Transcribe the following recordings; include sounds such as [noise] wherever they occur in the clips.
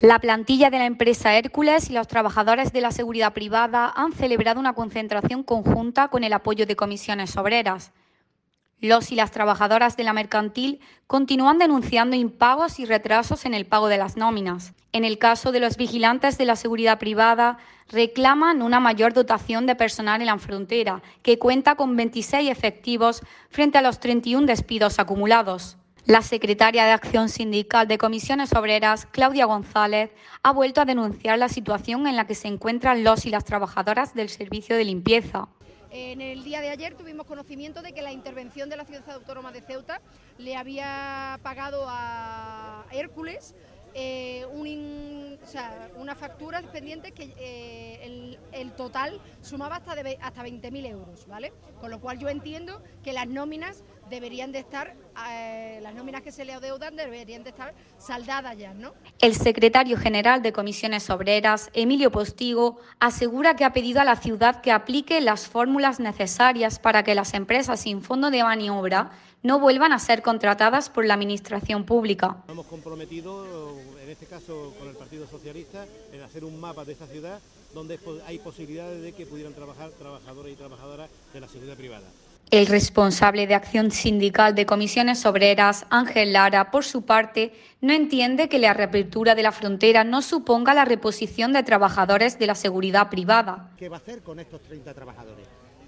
La plantilla de la empresa Hércules y los trabajadores de la seguridad privada han celebrado una concentración conjunta con el apoyo de comisiones obreras. Los y las trabajadoras de la mercantil continúan denunciando impagos y retrasos en el pago de las nóminas. En el caso de los vigilantes de la seguridad privada, reclaman una mayor dotación de personal en la frontera, que cuenta con 26 efectivos frente a los 31 despidos acumulados. La secretaria de Acción Sindical de Comisiones Obreras, Claudia González, ha vuelto a denunciar la situación en la que se encuentran los y las trabajadoras del servicio de limpieza. En el día de ayer tuvimos conocimiento de que la intervención de la Ciudad Autónoma de Ceuta le había pagado a Hércules eh, un, o una factura pendiente que eh, el, el, total sumaba hasta, de, hasta 20.000 euros, ¿vale? Con lo cual yo entiendo que las nóminas deberían de estar, eh, las nóminas que se le adeudan deberían de estar saldadas ya, ¿no? El secretario general de Comisiones Obreras, Emilio Postigo, asegura que ha pedido a la ciudad que aplique las fórmulas necesarias para que las empresas sin fondo de maniobra no vuelvan a ser contratadas por la Administración Pública. Hemos comprometido, en este caso con el Partido Socialista, en hacer un mapa de esta ciudad donde hay posibilidades de que pudieran trabajar trabajadores y trabajadoras de la seguridad privada. El responsable de acción sindical de comisiones obreras, Ángel Lara, por su parte, no entiende que la reapertura de la frontera no suponga la reposición de trabajadores de la seguridad privada. ¿Qué va a hacer con estos 30 trabajadores?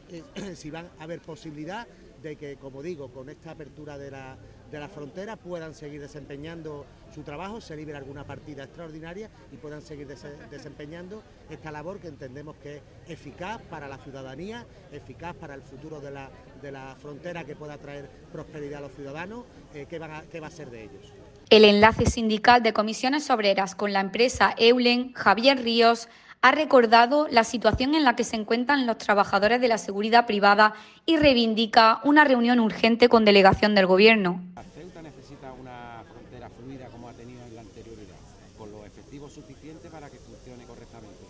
[clears throat] si van a haber posibilidad de que, como digo, con esta apertura de la, de la frontera puedan seguir desempeñando su trabajo, se libre alguna partida extraordinaria y puedan seguir des desempeñando esta labor que entendemos que es eficaz para la ciudadanía, eficaz para el futuro de la, de la frontera que pueda traer prosperidad a los ciudadanos, eh, ¿qué, van ¿qué va a ser de ellos? El enlace sindical de comisiones obreras con la empresa Eulen, Javier Ríos, ha recordado la situación en la que se encuentran los trabajadores de la seguridad privada y reivindica una reunión urgente con delegación del Gobierno. Ceuta necesita una frontera fluida como ha tenido en la anterioridad, con los efectivos suficientes para que funcione correctamente.